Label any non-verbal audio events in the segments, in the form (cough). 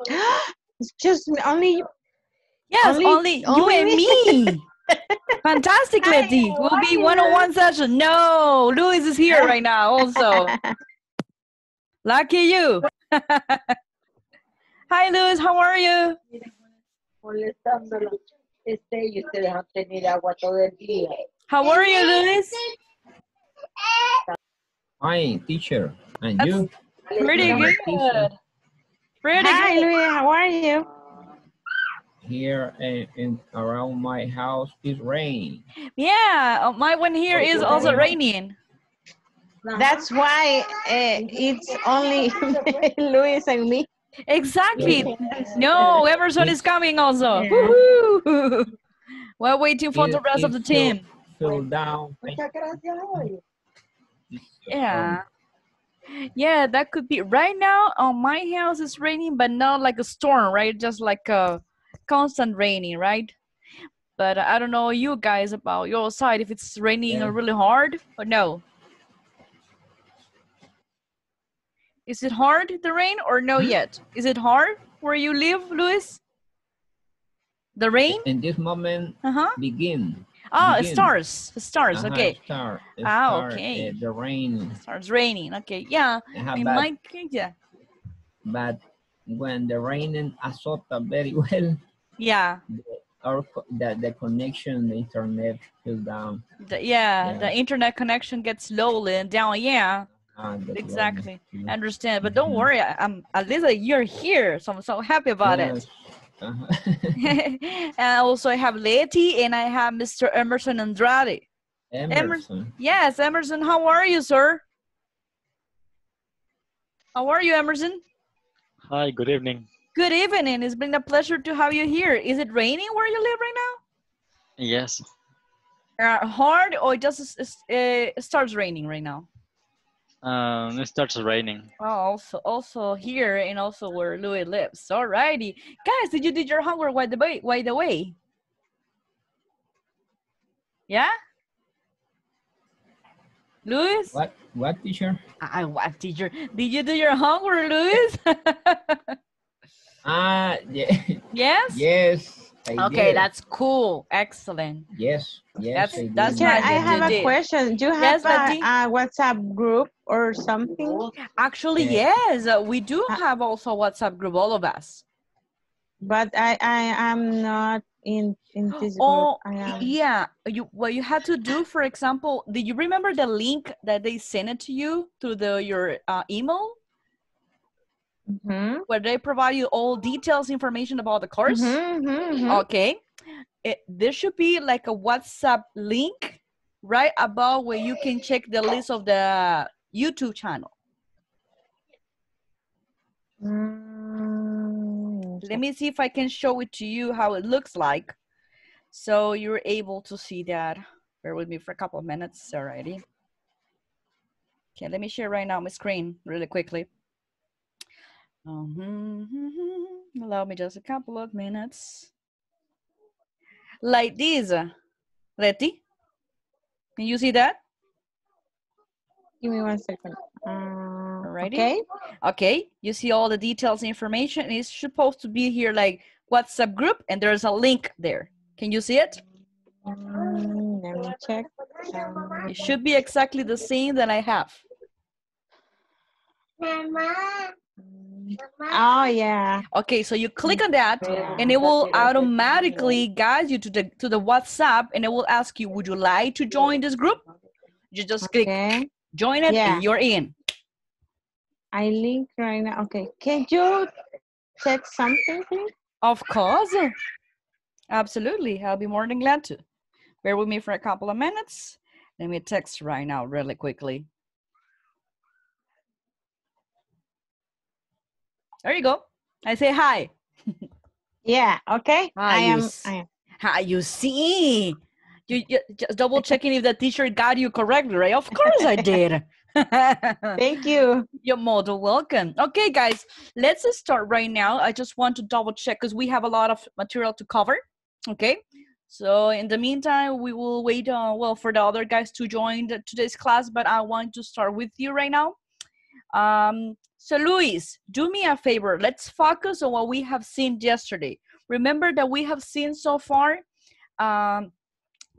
(gasps) it's just only Yes, Only- only, you only and me. (laughs) Fantastic, Letty. Will be one-on-one session. No, Luis is here right now also. (laughs) Lucky you. (laughs) Hi, Luis. How are you? molestándolo. Este, y ustedes han tenido agua todo el día. How are you, Luis? Hi, teacher. And That's you? Pretty Hello, good. Teacher. Pretty Hi, good. Louis. How are you? Here in, in around my house is rain. Yeah, uh, my one here is also raining. That's why uh, it's only (laughs) Luis and me. Exactly. No, Emerson is coming also. Yeah. (laughs) We're waiting for the rest of the it fell- team. Fell down. Muchas gracias, hoy. Yeah. Yeah, that could be. Right now, on my house, it's raining, but not like a storm, right? Just like a constant raining, right? But I don't know you guys about your side if it's raining Yeah. really hard or no. Is it hard the rain or no Hmm? yet? Is it hard where you live, Luis? The rain? In this moment, Uh huh. begin. Oh, it begin. stars. It stars. Uh-huh, Okay. Start, it Ah, start, okay. uh, the rain. Starts raining. Okay. Yeah. Uh-huh, In but, my yeah. but when the rain azota very (laughs) well, Yeah. our co- the, the connection, the internet fell down. The, yeah, Yeah. the internet connection gets slowly and down. Yeah, Ah, why exactly. I understand. But don't Mhm. worry, I- I'm at least you're here, so I'm so happy about Yes. It. (laughs) and also, I have Leti and I have Mr. Emerson Andrade. Emerson. Yes, Emerson, how are you, sir? How are you, Emerson? Hi, good evening. Good evening. It's been a pleasure to have you here. Is it raining where you live right now? Yes. Uh, hard or it just s- s- uh, starts raining right now? Um, it starts raining. Oh, also, also here and also where Louis lives. Alrighty, guys, did you do your homework by the way? By the way, yeah, Louis. What? What teacher? I what teacher? Did you do your homework, Louis? (laughs) Ah, yeah. (laughs) yes. yes. I Okay, did. that's cool. Excellent. Yes. Yes. That's- I that's Teacher, I have a did. question. Do you Yes, have a, a WhatsApp group or something? Actually, Yeah. yes, uh, we do Uh, have also a WhatsApp group, all of us. But I, I am not in in (gasps) this group. Oh, I yeah. You what you had to do, for example, did you remember the link that they sent it to you through the your uh, email, Mhm, where they provide you all details, information about the course? mhm, mhm, mhm. Okay. It, there should be like a WhatsApp link right above where you can check the list of the YouTube channel. Mm, Let me see if I can show it to you how it looks like. So you're able to see that. Bear with me for a couple of minutes already. Okay, let me share right now my screen really quickly. Um, allow me just a couple of minutes. Like this, Leti. Can you see that? Give me one second. Uh, Alrighty. okay. Okay, you see all the details, information. It's supposed to be here like WhatsApp group, and there's a link there. Can you see it? Mm, let me check. Um, It should be exactly the same that I have. Oh yeah. Okay, so you click on that, and it will automatically guide you to the to the WhatsApp, and it will ask you, "Would you like to join this group?" You just click Okay. join it, Yeah. and you're in. I link right now. Okay. Can you check something, please? Of course, absolutely. I'll be more than glad to. Bear with me for a couple of minutes. Let me text right now, really quickly. There you go. I say hi. (laughs) Yeah. Okay. Ah, I am. I am. Hi, you see? You, you just double (laughs) checking if the teacher got you correctly, right? Of course I did. (laughs) Thank you. You're more than welcome. Okay, guys, let's start right now. I just want to double check because we have a lot of material to cover. Okay, so in the meantime, we will wait. Uh, well, for the other guys to join the, today's class, but I want to start with you right now. Um, so Luis, do me a favor. Let's focus on what we have seen yesterday. Remember that we have seen so far um,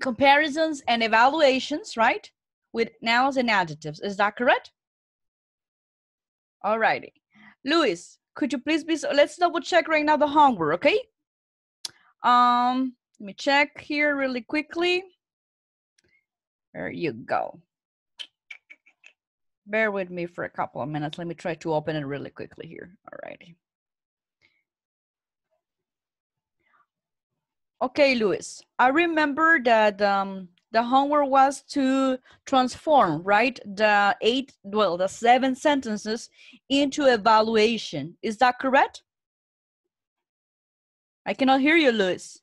comparisons and evaluations, right? With nouns and adjectives. Is that correct? All righty. Luis, could you please be, so let's double check right now the homework, okay? Um, let me check here really quickly. There you go. Bear with me for a couple of minutes. Let me try to open it really quickly here. All righty. Okay, Luis, I remember that um, the homework was to transform, right? The eight, well, the seven sentences into evaluation. Is that correct? I cannot hear you, Luis.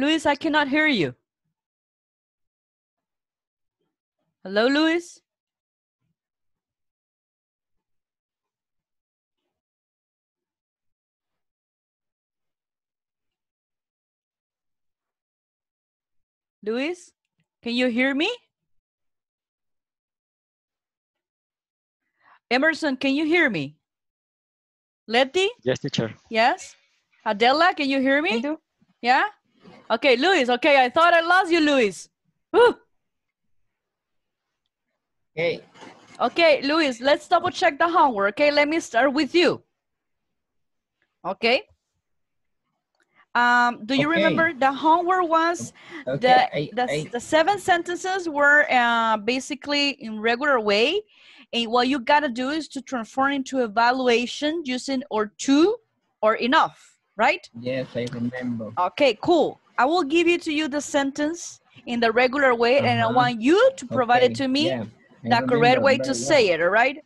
Luis, I cannot hear you. Hello, Luis? Luis, can you hear me? Emerson, can you hear me? Letty? Yes, teacher. Yes? Adela, can you hear me? I do. Yeah? Okay, Luis. Okay, I thought I lost you, Luis. Okay, Okay, Luis, let's double check the homework. Okay, let me start with you. Okay. Um, do you Okay. remember the homework was okay, the, I, the, I, the seven sentences were uh, basically in regular way. And what you gotta do is to transform into evaluation using or too or enough, right? yes, I remember. Okay, cool. I will give you to you the sentence in the regular way, and I Uh-huh. want you to provide it to me yeah, the correct way to well. say it, all right?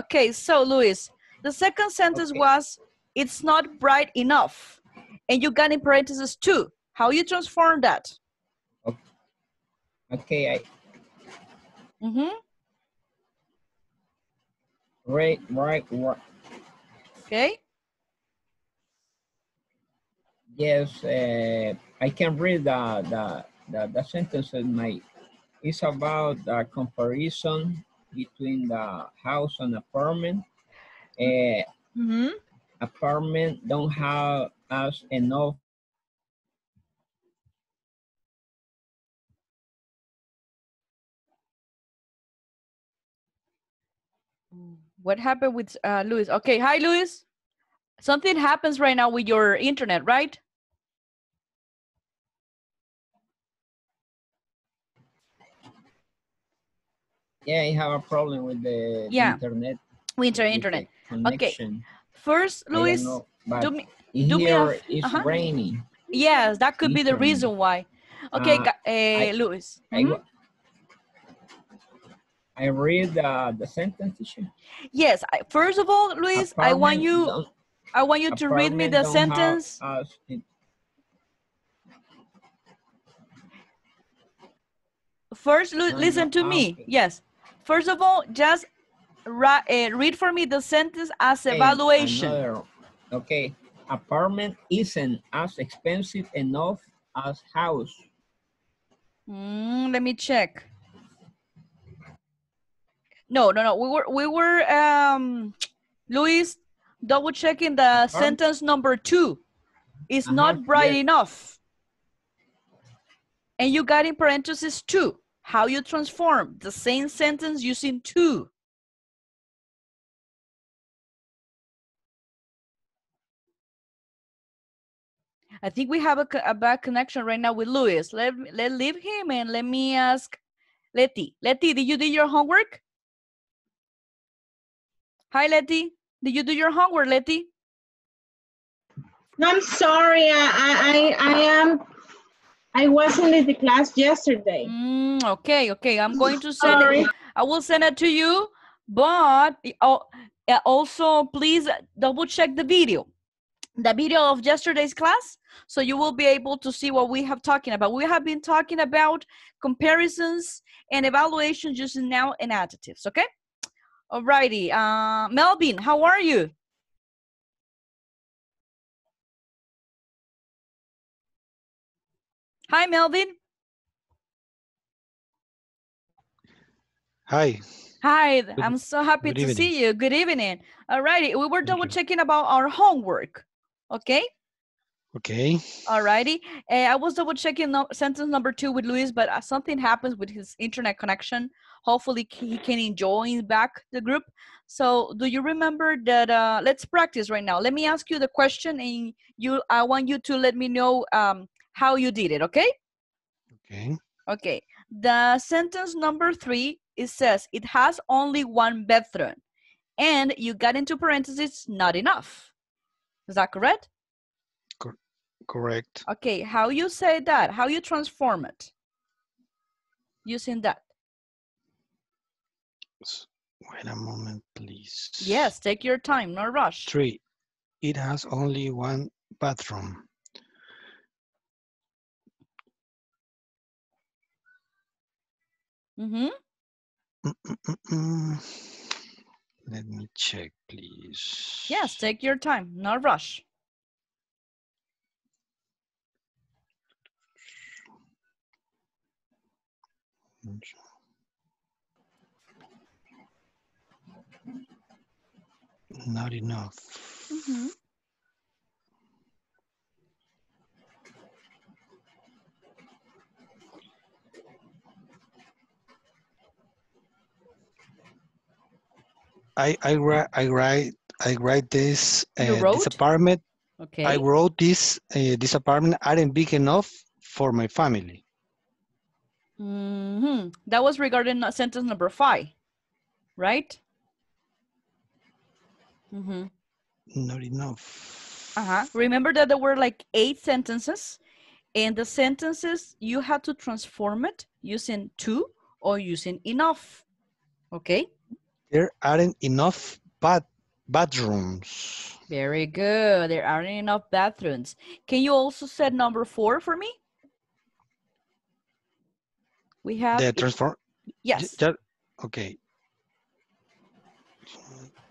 Okay, so Luis, the second sentence Okay. was, it's not bright enough. And you got in parentheses too. How you transform that? Okay, I Mm-hmm. right, right, right. Okay. Yes, uh, I can read the, the, the, the sentence in my, it's about the comparison between the house and apartment. Uh, Mm-hmm. apartment don't have us enough What happened with uh, Luis? Okay, hi, Luis. Something happens right now with your internet, right? Yeah, I have a problem with the Yeah, internet. With the internet. Okay. First, Luis, know, do me, do me a it's uh-huh. raining. yes, that could be the reason why. Okay, Uh, eh, I- Luis. I, Mhm. I read uh, the sentence. teacher. Yes, I, first of all, Luis, I want you, I want you to read me the sentence. First, listen to me. Yes. First of all, just uh, read for me the sentence as evaluation. another- okay, apartment isn't as expensive enough as house. Mm, let me check. No, no, no. We were, we were, um, Luis, double checking the sentence number too. It's Uh-huh, not bright yes. enough. And you got in parentheses two. How you transform the same sentence using too. I think we have a, a bad connection right now with Luis. Let, let leave him and let me ask Letty. Letty, did you do your homework? Hi, Letty. Did you do your homework, Letty? No, I'm sorry. I, I, I I am, I wasn't in the class yesterday. Mm, okay, okay. I'm going to send it. Sorry. I will send it to you, but oh, uh, also please double check the video, the video of yesterday's class, so you will be able to see what we have talking about. We have been talking about comparisons and evaluations using now and adjectives. Okay. Alrighty. Uh, Melvin, how are you? Hi, Melvin. Hi. Hi, Good- I'm so happy to see you. Good evening. All righty, we were Thank double you. checking about our homework. Okay, Okay. all righty. Uh, I was double checking no- sentence number two with Luis, but uh, something happens with his internet connection. Hopefully, he can join back the group. So, do you remember that? Uh, let's practice right now. Let me ask you the question, and you, I want you to let me know um, how you did it. Okay? Okay. Okay. The sentence number three, it says it has only one bedroom. And you got into parentheses, not enough. Is that correct? Correct. Okay. How you say that? How you transform it? Using that. Wait a moment, please. Yes, take your time, no rush. Three. It has only one bathroom. Mm-hmm. Let me check, please. Yes, take your time, no rush. Not enough. Mm-hmm. I I write I write I write this uh, this apartment. Okay. I wrote this uh, this apartment aren't big enough for my family. hmm That was regarding sentence number five, right? Mm-hmm. Not enough. Uh-huh. Remember that there were like eight sentences, and the sentences you had to transform it using to or using enough. Okay. There aren't enough bath bathrooms. Very good. There aren't enough bathrooms. Can you also set number four for me? We have The transform. yes. okay.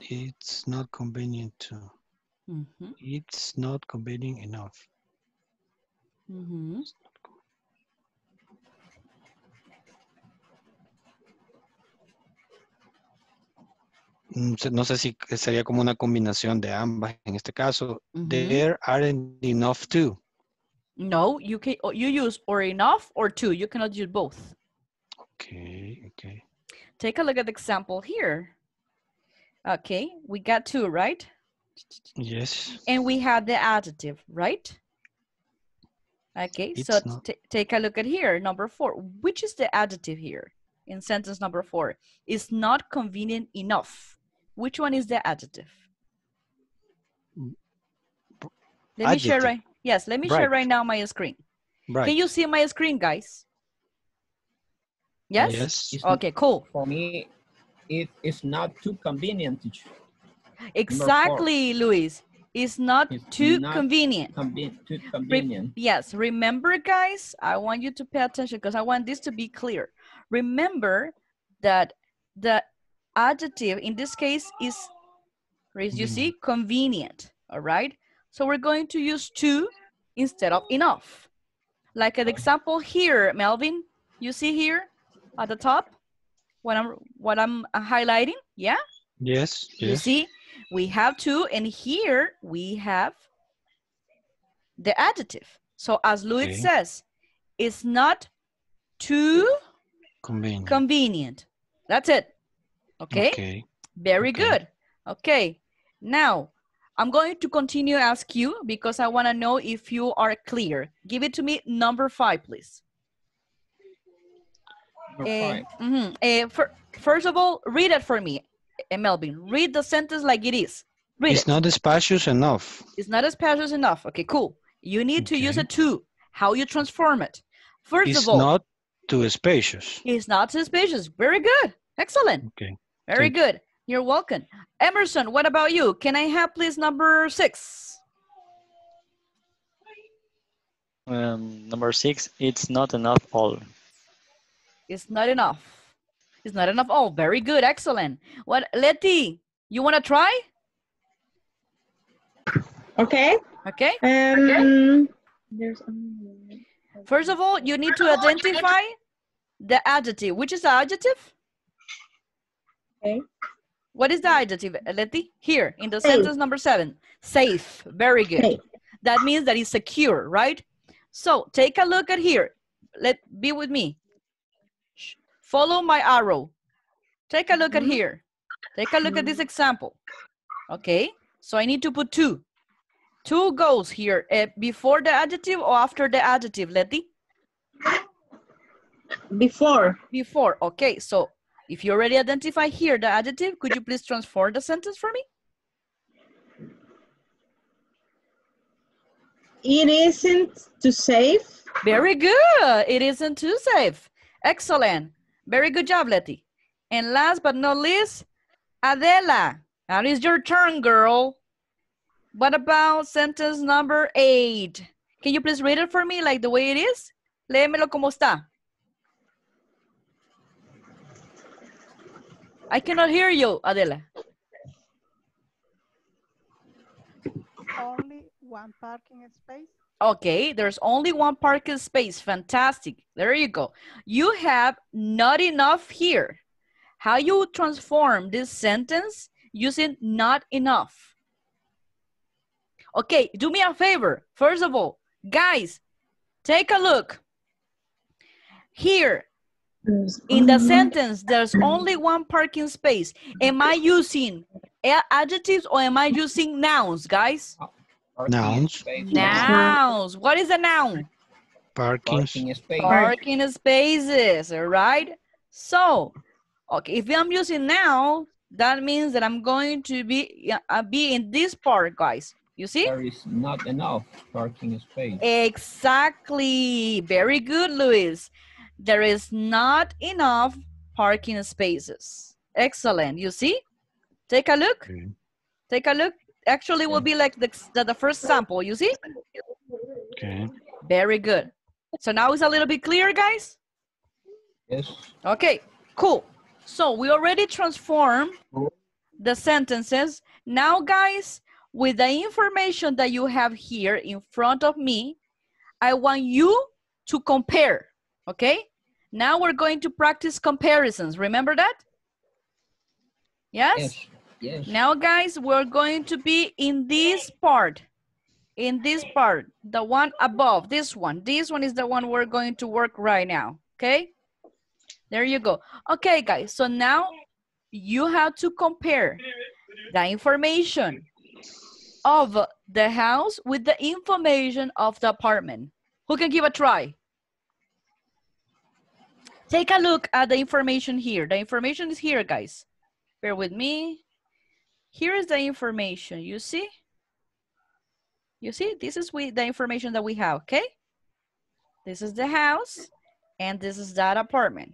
It's not convenient to. Mm-hmm. It's not convenient enough. Mm, se- No sé si sería como una combinación de ambas. En este caso, Mhm. there aren't enough too. No, you can you use or enough or too. You cannot use both. Okay, okay. Take a look at the example here. Okay, we got too, right? Yes. And we have the adjective, right? Okay, so It's t- take a look at here, number four. Which is the adjective here in sentence number four? Is not convenient enough. Which one is the adjective? B- Let me share right. Yes, let me share Right. right now my screen. Right. Can you see my screen, guys? Yes. Yes. Okay, cool. For me, it is not too convenient to Exactly, Luis. It's not It's too not convenient. conven- too convenient. Yes, remember, guys, I want you to pay attention because I want this to be clear. Remember that the adjective in this case is, you see, convenient. All right. So we're going to use too instead of enough. Like an example here, Melvin, you see here at the top what I'm what I'm highlighting. Yeah. Yes. You see, we have too, and here we have the adjective. So as Louis Okay. says, it's not too Convenient. convenient. That's it. Okay, Okay. very okay. good. Okay, now I'm going to continue ask you because I want to know if you are clear. Give it to me, number five, please. Number Eh, five. mhm. Eh, fir- first of all, read it for me, eh, Melvin. Read the sentence like it is. Read It's it. not spacious enough. It's not as spacious enough. Okay, cool. You need to use Okay. a to. How you transform it. First It's of all, It's not too spacious. it's not too spacious. Very good. Excellent. Okay. Very Thank good. You're welcome. Emerson, what about you? Can I have please number six? Um, number six, it's not enough all. It's not enough. It's not enough. all. very good. Excellent. What, Letty, you want to try? Okay. Okay. Um, there's only First of all, you need to identify the adjective. Which is the adjective? Okay. What is the adjective, Leti? Here, in the Safe. sentence number seven. Safe. Very good. Safe. That means that it's secure, right? So take a look at here. Let be with me. Follow my arrow. Take a look at here. Take a look at this example. Okay, so I need to put too. Too goes here eh, before the adjective or after the adjective, Letty? Before. Before. Okay, so if you already identify here the adjective, could you please transform the sentence for me? It isn't too safe. Very good. It isn't too safe. Excellent. Very good job, Letty. And last but not least, Adela. Now it's your turn, girl. What about sentence number eight? Can you please read it for me like the way it is? Léemelo como está. I cannot hear you, Adela. Only one parking space. Okay, there's only one parking space. Fantastic. There you go. You have not enough here. How you transform this sentence using not enough. Okay, do me a favor. First of all, guys, take a look. Here in the sentence, there's only one parking space. Am I using adjectives or am I using nouns, guys? Nouns. Nouns. What is a noun? Parking. Parking space. Parking spaces, all right? So, okay, if I'm using now, that means that I'm going to be, uh, be in this part, guys. You see? There is not enough parking space. Exactly. Very good, Luis. There is not enough parking spaces. Excellent. You see? Take a look. Okay. Take a look. Actually, will be like the, the, the first sample. You see? Okay. Very good. So now it's a little bit clear, guys? Yes. Okay, cool. So we already transformed the sentences. Now, guys, with the information that you have here in front of me, I want you to compare, okay? Now we're going to practice comparisons. Remember that? Yes? Yes. Yes. Now, guys, we're going to be in this part. In this part, the one above, this one. This one is the one we're going to work right now, okay? There you go. Okay, guys, so now you have to compare the information of the house with the information of the apartment. Who can give a try? Take a look at the information here. The information is here, guys. Bear with me. Here is the information, you see? You see, this is we, the information that we have, okay? This is the house, and this is that apartment.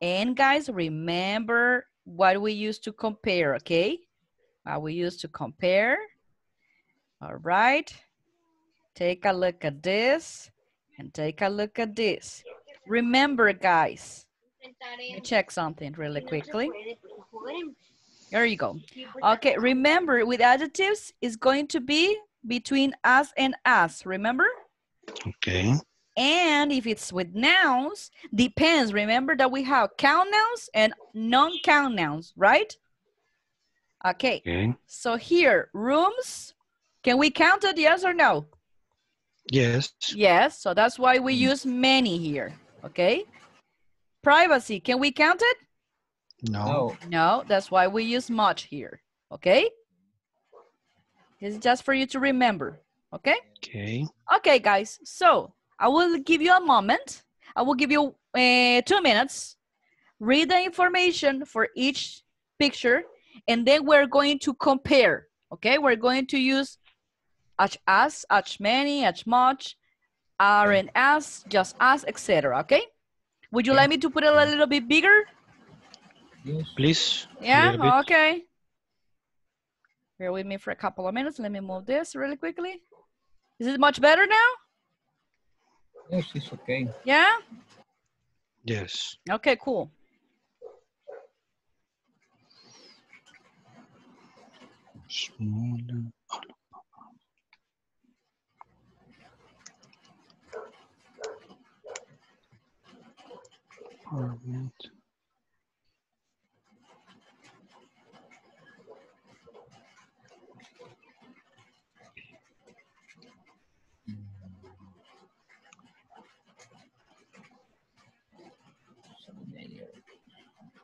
And guys, remember what we used to compare, okay? What we used to compare. All right. Take a look at this, and take a look at this. Remember, guys, let me check something really quickly. There you go. Okay, remember with adjectives, it's going to be between us and us, remember? Okay. And if it's with nouns, depends. Remember that we have count nouns and non-count nouns, right? Okay, Okay. so here, rooms, can we count it, yes or no? Yes. Yes, so that's why we use many here, okay? Privacy, can we count it? No. No. No, that's why we use much here, okay? This is just for you to remember, okay? Okay. Okay, guys, so I will give you a moment. I will give you uh, two minutes. Read the information for each picture, and then we're going to compare, okay? We're going to use as, as, as many, as much, are and as, just as, etc., okay? Would you like me to put it a little bit bigger? Yes. Please. Yeah, okay. Bear with me for a couple of minutes. Let me move this really quickly. Is it much better now? Yes, it's okay. Yeah? Yes. Okay, cool. Smaller. Apartment.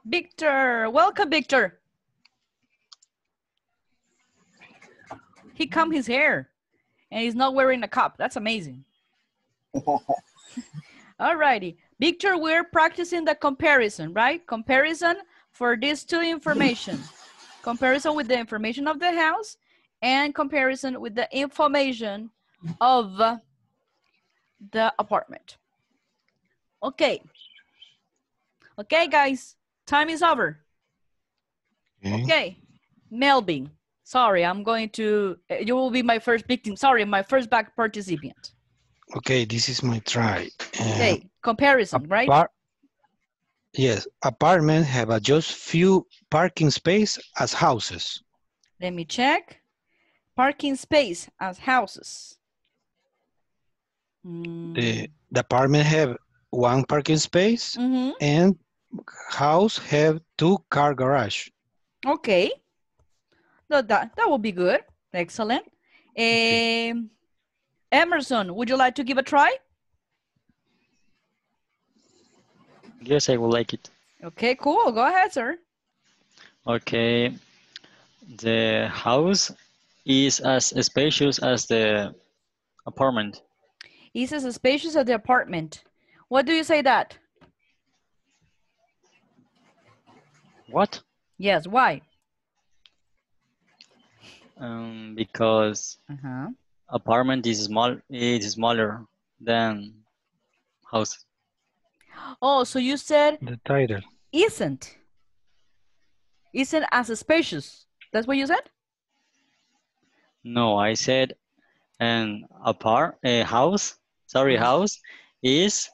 Victor, welcome, Victor. He combed his hair and he's not wearing a cap. That's amazing. (laughs) Alrighty. Victor, we're practicing the comparison, right? Comparison for these two information. (laughs) comparison with the information of the house and comparison with the information of the apartment. Okay. Okay, guys. Time is over. Okay. Okay. Melvin. Sorry, I'm going to, you will be my first victim. Sorry, my first back participant. Okay, this is my try. Uh, Okay, comparison, right? yes, apartment have a just few parking space as houses. Let me check. Parking space as houses. Mm, The, the apartment have one parking space mhm, and house have two car garage. Okay. No, that, that will be good. Excellent. Um, Emerson, would you like to give a try? Yes, I would like it. Okay, cool. Go ahead, sir. Okay. The house is as spacious as the apartment. He as spacious as the apartment. What do you say that? What? Yes, why? Um, because Uh-huh. Apartment is small is smaller than house. Oh, so you said The title. isn't. Isn't as spacious. That's what you said? No, I said an apart a house. Sorry, house is.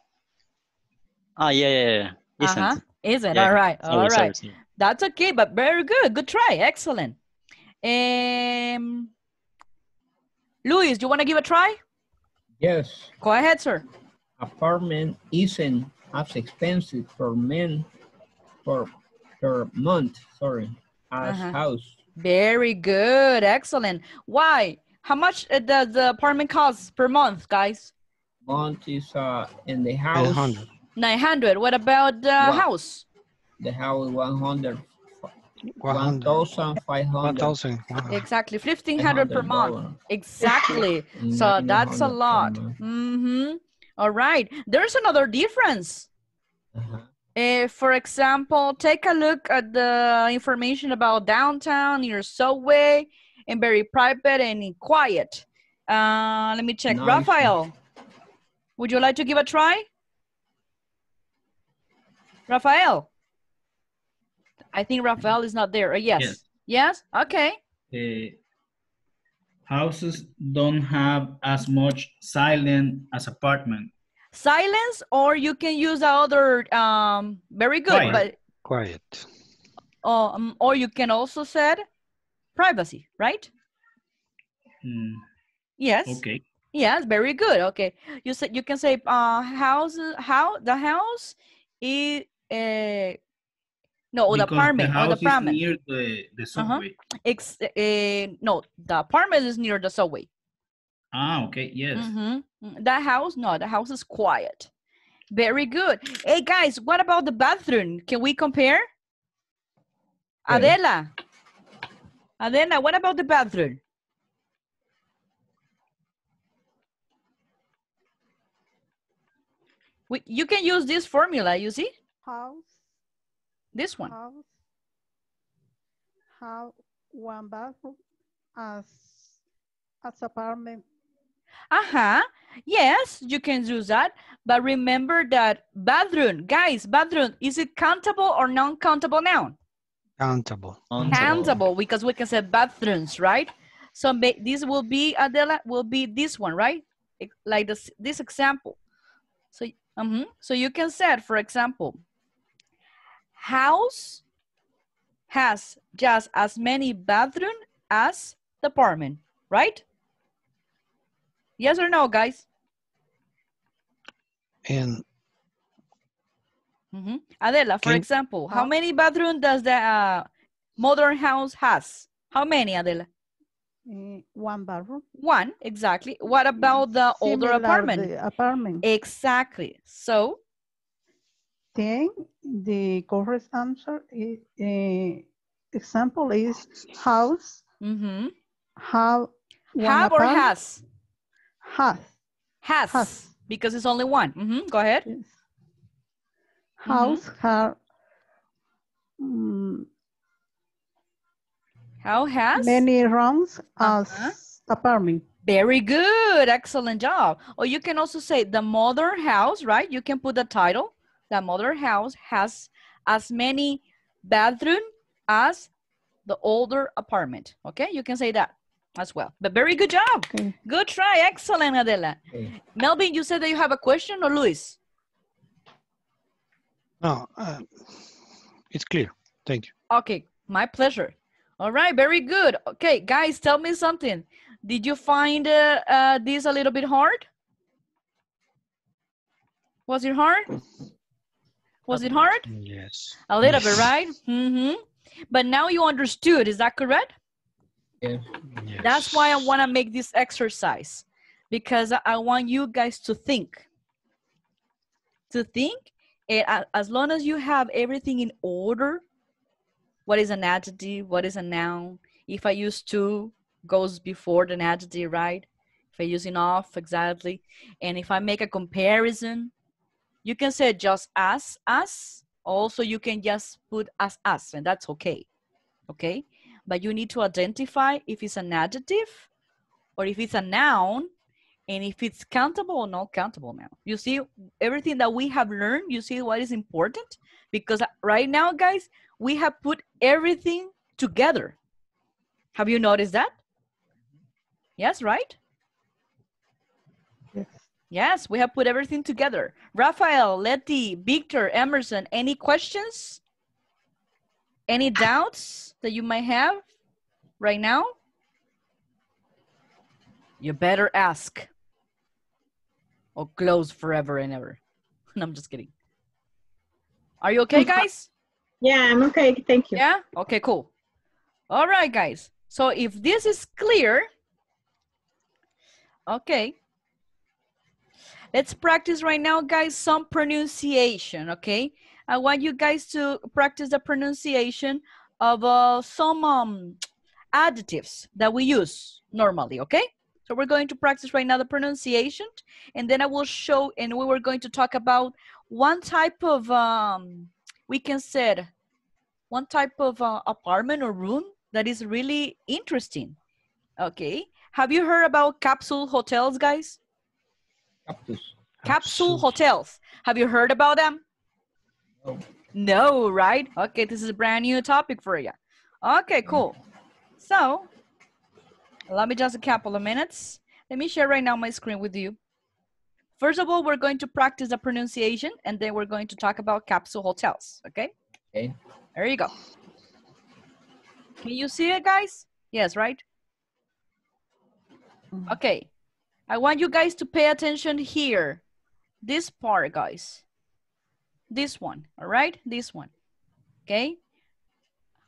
Ah, yeah, yeah, yeah. Isn't. Uh-huh. Isn't. Yeah. All right. All sorry, right. sorry. That's okay, but very good. Good try. Excellent. Um, Luis, do you want to give a try? Yes, Go ahead, sir. apartment isn't as expensive for men per per month, sorry, as Uh-huh. house. Very good. Excellent. Why? How much uh, does the apartment cost per month, guys? Month is uh in the house. 900. 900. What about the Wow. house? The house one hundred, one 100. thousand five hundred. 1,000. wow. Exactly. 1500 per month. Exactly. (laughs) So that's a lot. month. Mm-hmm. All right. There's another difference. Uh-huh. Uh, for example, take a look at the information about downtown, your subway, and very private and quiet. Uh, let me check. Nice. Rafael, would you like to give a try? Rafael? I think Rafael is not there. Uh, yes. Yes. Yes? Okay. Uh, houses don't have as much silence as apartment. Silence, or you can use other, um, very good, Quiet. but, Quiet. um, or you can also said privacy, right? Mm, Yes. okay. Yes, very good. Okay, you said you can say uh house how the house is uh no the apartment the or the house is apartment. near the, the subway. Ex- uh, no, the apartment is near the subway. Ah, okay. Yes. Mhm. That house, no, the house is quiet. Very good. Hey guys, what about the bathroom? Can we compare? Okay. Adela. Adela, what about the bathroom? We, you can use this formula, you see? House, This one. house, have one bathroom as, as apartment. Uh-huh. Yes, you can do that. But remember that bathroom, guys, bathroom, is it countable or non-countable noun? Countable. Countable, because we can say bathrooms, right? So this will be, Adela, will be this one, right? Like this, this example. So, mhm. so you can say, for example, house has just as many bathroom as the apartment, right? Yes or no, guys? And Mhm. Adela, for example, how How- many bathroom does the uh, modern house has? How many, Adela? Eh, one bathroom. One, exactly. What about the older apartment? the apartment. Exactly. So, Then the correct answer is, uh, example is house mhm. have have or has? Has. Has, Has. because it's only one. Mhm, Go ahead. Yes. House have mm, How has? many rooms as Uh-huh. apartment. Very good. Excellent job. Or you can also say the modern house, right? You can put the title. The modern house has as many bathroom as the older apartment. Okay, you can say that as well. But very good job. Okay. Good try. Excellent, Adela. Okay. Melvin, you said that you have a question or Luis? No, uh, it's clear. Thank you. Okay, my pleasure. All right, very good. Okay, guys, tell me something. Did you find uh, uh, this a little bit hard? Was it hard? Was it hard? Yes. A little bit, right? Mm-hmm. But now you understood, is that correct? Yes. That's why I want to make this exercise because I- I want you guys to think. To think, and as long as you have everything in order, what is an adjective, what is a noun, if I use too, goes before the adjective, right? If I use enough, exactly. And if I make a comparison, you can say just as, as. Also, you can just put as, as, and that's okay. Okay? but you need to identify if it's an adjective or if it's a noun and if it's countable or not countable now. You see everything that we have learned, you see what is important? Because uh, right now, guys, we have put everything together. Have you noticed that? Yes, right? Yes. We have put everything together. Rafael, Letty, Victor, Emerson, any questions? Any doubts that you might have right now? You better ask or close forever and ever. (laughs) No, I'm just kidding. Are you okay, guys? Yeah, I'm okay. Thank you. Yeah? Okay, cool. All right, guys. So if this is clear, okay. Let's practice right now, guys, some pronunciation, okay? I want you guys to practice the pronunciation of uh, some um, adjectives that we use normally, okay? So we're going to practice right now the pronunciation, and then I will show, and we were going to talk about one type of, um, we can say, one type of uh, apartment or room that is really interesting. Okay. Have you heard about capsule hotels, guys? Capsule hotels. Have you heard about them? No. No, right? Okay, this is a brand new topic for you. Okay, mm. cool. So, let me just a couple of minutes. Let me share right now my screen with you. First of all, we're going to practice the pronunciation and then we're going to talk about capsule hotels, okay? Okay. There you go. Can you see it, guys? Yes, right? Mm. Okay. I want you guys to pay attention here. This part, guys. This one, all right? This one, okay?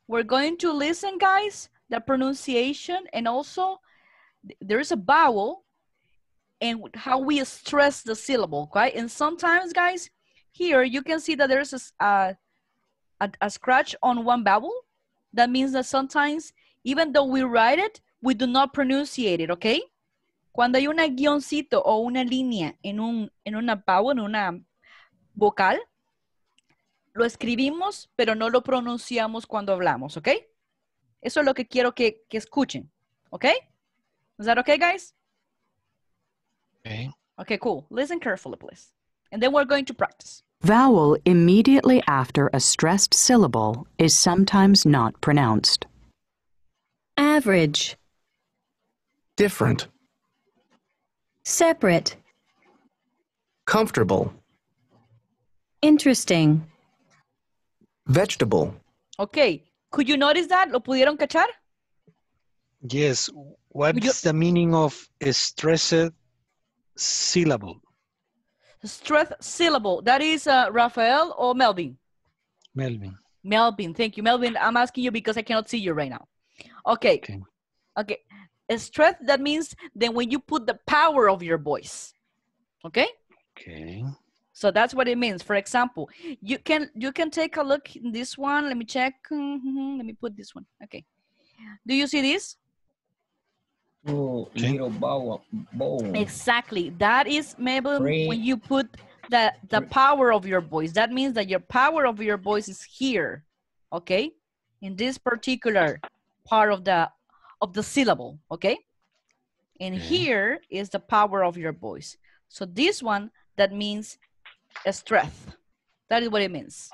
We're going to listen, guys, the pronunciation and also there is a vowel and how we stress the syllable, okay? And sometimes, guys, here you can see that there's a a scratch on one vowel. That means that sometimes, even though we write it, we do not pronunciate it, okay? Cuando hay un guioncito o una línea en, un, en una vowel, en una vocal, lo escribimos, pero no lo pronunciamos cuando hablamos, ¿ok? Eso es lo que quiero que, que escuchen, ¿ok? Is that okay, guys? Okay. Okay, cool. Listen carefully, please. And then we're going to practice. Vowel immediately after a stressed syllable is sometimes not pronounced. Average. Different. Separate. Comfortable. Interesting. Vegetable. Okay, could you notice that? ¿Lo pudieron cachar? Yes. What's the meaning of a stressed syllable? Stress syllable. That is uh, Rafael or Melvin? Melvin. Melvin, thank you. Melvin, I'm asking you because I cannot see you right now. Okay. Okay. Okay. A stress, that means then when you put the power of your voice. Okay? Okay. So that's what it means. For example, you can you can take a look in this one. Let me check. Mhm, Let me put this one. Okay. Do you see this? Two little bow, bow. Exactly. That is maybe Three. when you put the the power of your voice. That means that your power of your voice is here. Okay? In this particular part of the of the syllable, okay? And here is the power of your voice. So this one that means a strength. That is what it means.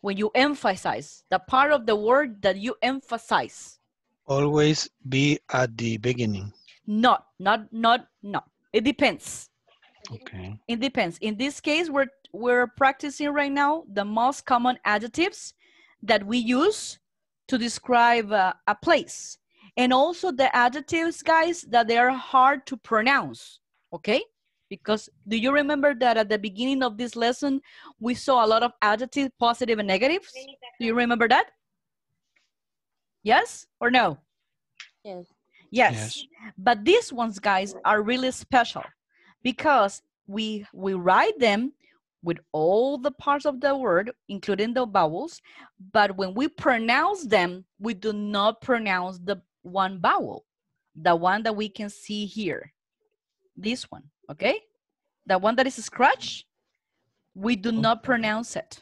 When you emphasize the part of the word that you emphasize. Always be at the beginning. Not, not, not, no. It depends. Okay. It depends. In this case, we're we're practicing right now the most common adjectives that we use to describe uh, a place, and also the adjectives, guys, that they are hard to pronounce. Okay, because do you remember that at the beginning of this lesson we saw a lot of adjectives, positive and negatives? Do you remember that? Yes or no? Yes. Yes. But these ones, guys, are really special because we we write them with all the parts of the word, including the vowels, but when we pronounce them, we do not pronounce the one vowel, the one that we can see here. This one, okay? The one that is scratched, we do not pronounce it.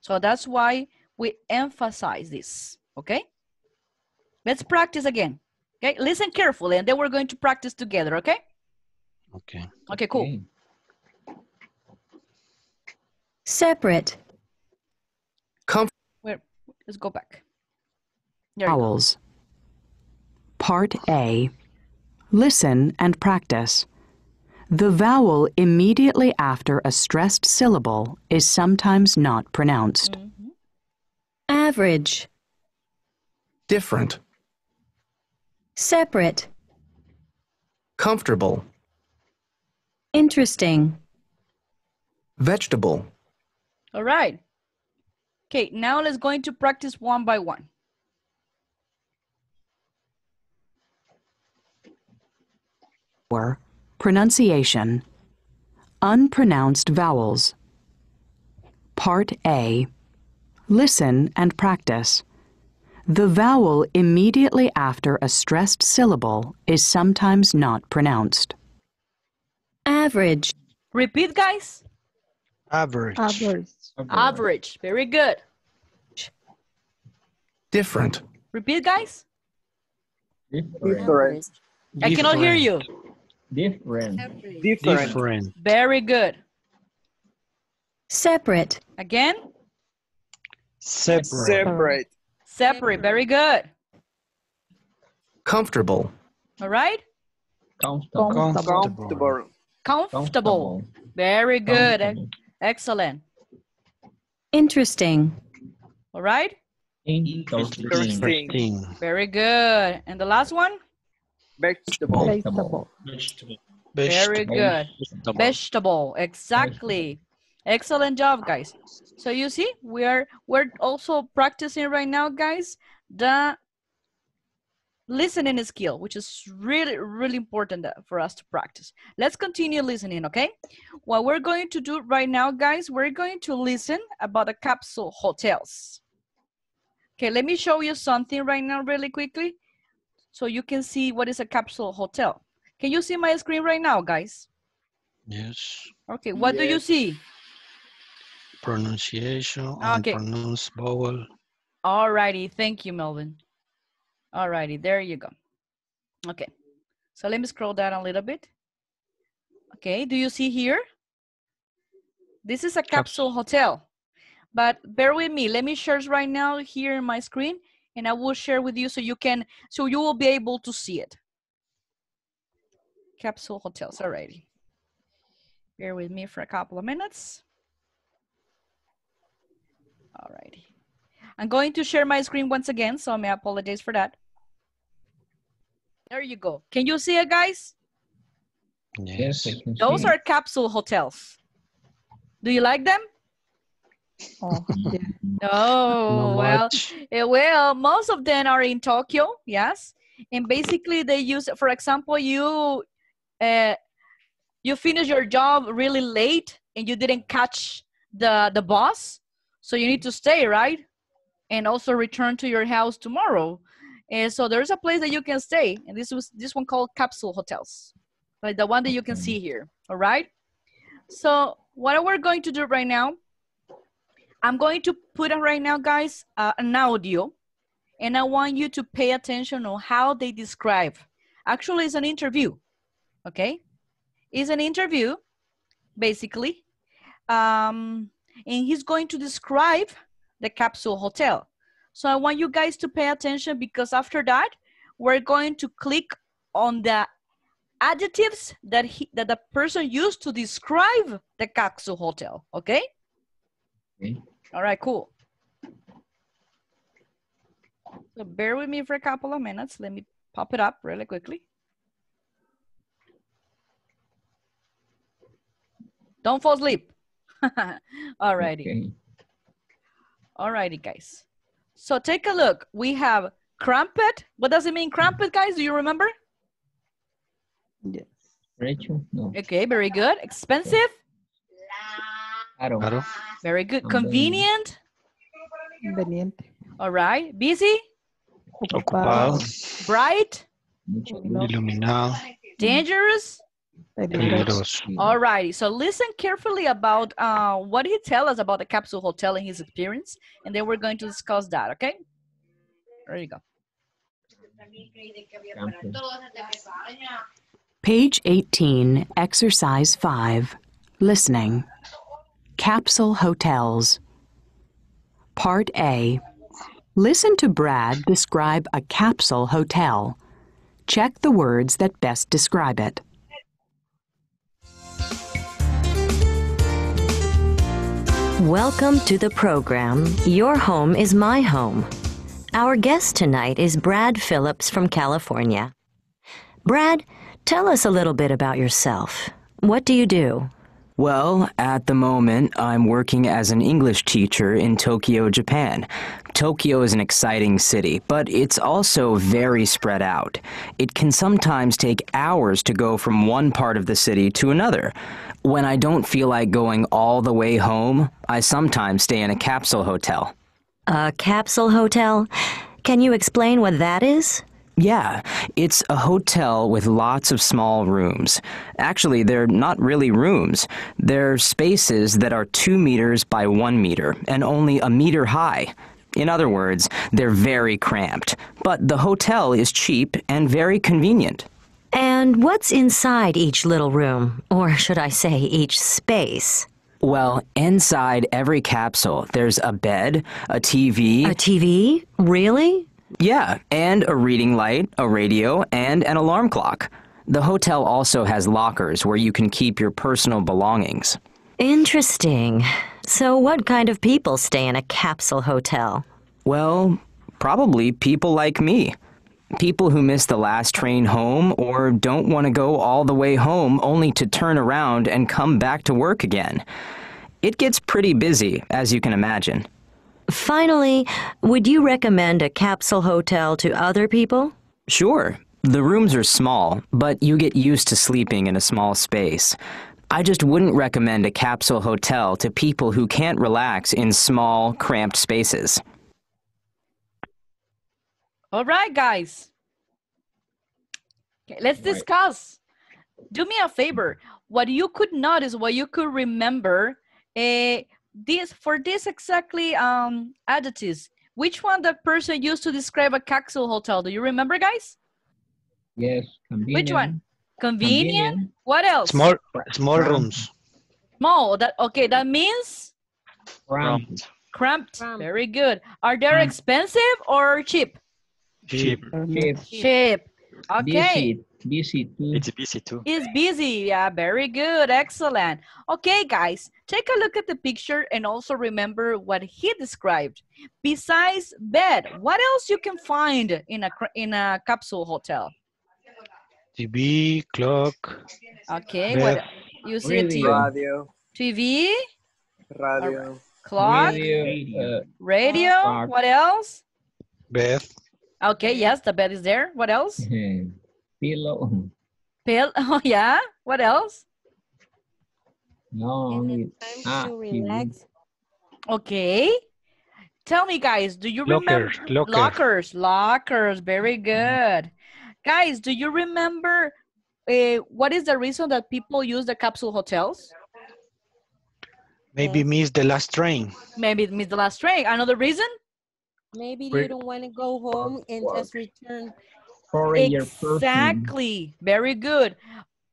So that's why we emphasize this, okay? Let's practice again. Okay, listen carefully, and then we're going to practice together, okay? Okay. Okay, cool. Separate. Wait, let's go back. There you go. Vowels. Part A. Listen and practice. The vowel immediately after a stressed syllable is sometimes not pronounced. Average. Different. Separate. Comfortable. Interesting. Vegetable. All right. Okay, now let's go into practice one by one. Or pronunciation. Unpronounced vowels. Part A. Listen and practice. The vowel immediately after a stressed syllable is sometimes not pronounced. Average. Repeat, guys. Average. Average. Average. Very good. Different. Repeat, guys. Different. I cannot hear you. Different. Different. Very good. Separate. Again. Separate. Separate. Very good. Comfortable. All right. Comfortable. Comfortable. Comfortable. Very good. Comfortable. Excellent. Interesting. All right. Interesting. Interesting. Very good. And the last one? Vegetable. Vegetable. Vegetable. Very good. Vegetable. Vegetable. Exactly. Excellent job, guys. So you see, we are we're also practicing right now, guys, the listening skill, which is really, really important for us to practice. Let's continue listening, okay? What we're going to do right now, guys, we're going to listen about the capsule hotels. Okay, let me show you something right now really quickly so you can see what is a capsule hotel. Can you see my screen right now, guys? Yes. Okay, what do you see? Pronunciation. Okay. Unpronounced vowel. Alrighty, thank you, Melvin. Alrighty, there you go. Okay, so let me scroll down a little bit. Okay, do you see here? This is a capsule hotel, but bear with me. Let me share right now here in my screen, and I will share with you so you can, so you will be able to see it. Capsule hotels, alrighty. Bear with me for a couple of minutes. Alrighty. I'm going to share my screen once again, so I may apologize for that. There you go. Can you see it, guys? Yes, Those are capsule hotels. Do you like them? Oh, yeah. (laughs) No, well, eh, well, most of them are in Tokyo, yes. And basically they use, for example, you uh, you finish your job really late and you didn't catch the the bus, so you need to stay, right? And also return to your house tomorrow. And so there's a place that you can stay, and this was this one called capsule hotels, like the one that you can see here. All right. So what are we're going to do right now, I'm going to put it right now, guys, uh, an audio, and I want you to pay attention on how they describe. Actually, it's an interview, okay? It's an interview, basically, um, and he's going to describe the capsule hotel. So I want you guys to pay attention because after that, we're going to click on the adjectives that he that the person used to describe the capsule hotel. Okay. Okay. All right. Cool. So bear with me for a couple of minutes. Let me pop it up really quickly. Don't fall asleep. (laughs) All righty. Okay. All righty, guys. So take a look. We have crumpet. What does it mean, crumpet, guys? Do you remember? Yes. Rachel? No. Okay, very good. Expensive. Claro. Claro. Very good. Convenient. Convenient. Conveniente. All right. Busy. Ocupado. Bright. Iluminado. Dangerous. Peligroso. All righty. So listen carefully about uh, what he tell us about the capsule hotel and his experience, and then we're going to discuss that. Okay. There you go. Page 18, Exercise 5, Listening. Capsule Hotels. Part A. Listen to Brad describe a capsule hotel. Check the words that best describe it. Welcome to the program Your Home is My Home. Our guest tonight is Brad Phillips from California. Brad, tell us a little bit about yourself. What do you do? Well, at the moment, I'm working as an English teacher in Tokyo, Japan. Tokyo is an exciting city, but it's also very spread out. It can sometimes take hours to go from one part of the city to another. When I don't feel like going all the way home, I sometimes stay in a capsule hotel. A capsule hotel? Can you explain what that is? Yeah, it's a hotel with lots of small rooms. Actually, they're not really rooms. They're spaces that are two meters by one meter and only a meter high. In other words, they're very cramped. But the hotel is cheap and very convenient. And what's inside each little room? Or should I say, each space? Well, inside every capsule, there's a bed, a TV. A TV? Really? Yeah, and a reading light, a radio, and an alarm clock. The hotel also has lockers where you can keep your personal belongings. Interesting. So, what kind of people stay in a capsule hotel? Well, probably people like me. People who miss the last train home or don't want to go all the way home only to turn around and come back to work again. It gets pretty busy, as you can imagine. Finally, would you recommend a capsule hotel to other people? Sure. The rooms are small, but you get used to sleeping in a small space. I just wouldn't recommend a capsule hotel to people who can't relax in small, cramped spaces. All right, guys. Okay, let's discuss. Do me a favor. What you could notice, what you could remember, uh, this for this exactly um adjectives. Which one the person used to describe a capsule hotel? Do you remember, guys? Yes, convenient. Which one? Convenient. What else? Small, small rooms. Small. That okay. That means Cramped. cramped. Very good. Are they expensive or cheap? Cheap. Cheap. Cheap. Okay. Busy. Busy too. It's busy too. It's busy. Yeah, very good. Excellent. Okay, guys, take a look at the picture and also remember what he described. Besides bed, what else you can find in a in a capsule hotel? TV, clock, Okay, Bed. what you see Radio. TV, TV, Radio. Clock, Radio, uh, radio, Clock. what else? Bed. Okay, yes, the bed is there. What else? (laughs) pillow. (laughs) Pill, (laughs) oh yeah, what else? No, only ah, to relax. Okay. Tell me, guys, do you remember Locker, locker. lockers? Lockers, very good. Guys, do you remember uh, what is the reason that people use the capsule hotels? Maybe miss the last train. Maybe miss the last train. Another reason? Maybe Re- you don't want to go home and just return. Foreigner person. Exactly. Very good.